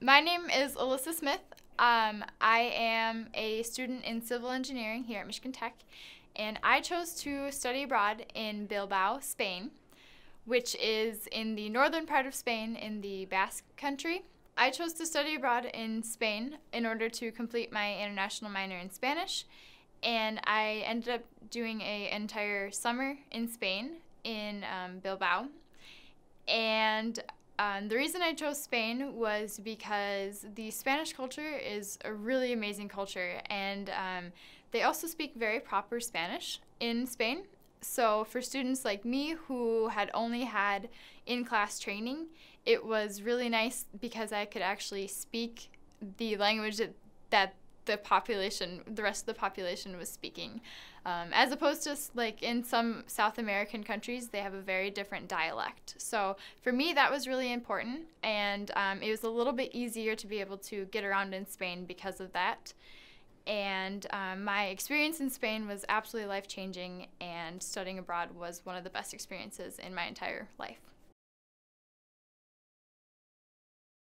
My name is Alyssa Smith. Um, I am a student in civil engineering here at Michigan Tech, and I chose to study abroad in Bilbao, Spain, which is in the northern part of Spain in the Basque Country. I chose to study abroad in Spain in order to complete my international minor in Spanish, and I ended up doing an entire summer in Spain in um, Bilbao. And um, the reason I chose Spain was because the Spanish culture is a really amazing culture, and um, they also speak very proper Spanish in Spain. So, for students like me who had only had in class training, it was really nice because I could actually speak the language that, that the population, the rest of the population was speaking. Um, as opposed to like in some South American countries, they have a very different dialect. So for me, that was really important, and um, it was a little bit easier to be able to get around in Spain because of that. And um, my experience in Spain was absolutely life changing, and studying abroad was one of the best experiences in my entire life.